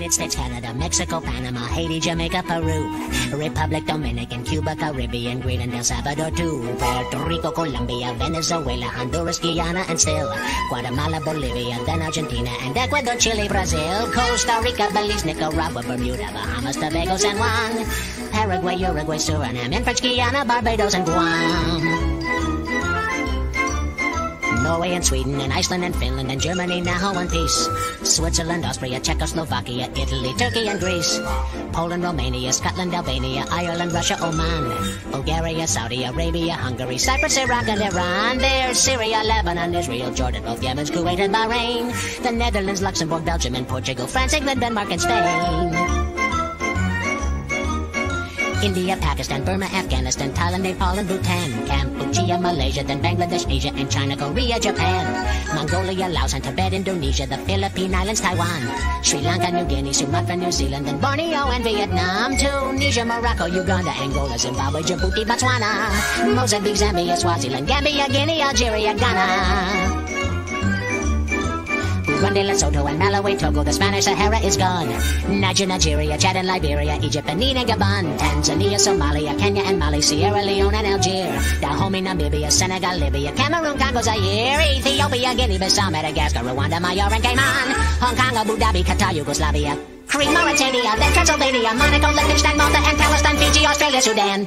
United States, Canada, Mexico, Panama, Haiti, Jamaica, Peru, Republic Dominican, Cuba, Caribbean, Greenland, El Salvador, too, Puerto Rico, Colombia, Venezuela, Honduras, Guyana, and still Guatemala, Bolivia, then Argentina, and Ecuador, Chile, Brazil, Costa Rica, Belize, Nicaragua, Bermuda, Bahamas, Tobago, San Juan, Paraguay, Uruguay, Suriname, and French Guiana, Barbados, and Guam. Norway and Sweden and Iceland and Finland and Germany now one piece. Switzerland, Austria, Czechoslovakia, Italy, Turkey and Greece. Poland, Romania, Scotland, Albania, Ireland, Russia, Oman. Bulgaria, Saudi Arabia, Hungary, Cyprus, Iraq and Iran. There's Syria, Lebanon, Israel, Jordan, both Yemen, Kuwait and Bahrain. The Netherlands, Luxembourg, Belgium and Portugal, France, England, Denmark and Spain. India, Pakistan, Burma, Afghanistan, Thailand, Nepal, and Bhutan, Cambodia, Malaysia, then Bangladesh, Asia, and China, Korea, Japan, Mongolia, Laos, and Tibet, Indonesia, the Philippine Islands, Taiwan, Sri Lanka, New Guinea, Sumatra, New Zealand, then Borneo and Vietnam, Tunisia, Morocco, Uganda, Angola, Zimbabwe, Djibouti, Botswana, Mozambique, Zambia, Swaziland, Gambia, Guinea, Algeria, Ghana. Burundi, Lesotho, and Malawi, Togo, the Spanish Sahara is gone. Niger, Nigeria, Chad and Liberia, Egypt, Benin and Gabon, Tanzania, Somalia, Kenya and Mali, Sierra Leone and Algeria, Dahomey, Namibia, Senegal, Libya, Cameroon, Congo, Zaire, Ethiopia, Guinea, Bissau, Madagascar, Rwanda, Mahore, and Cayman, Hong Kong, Abu Dhabi, Qatar, Yugoslavia, Crete, Mauritania, then Transylvania, Monaco, Liechtenstein, Malta, and Palestine, Fiji, Australia, Sudan.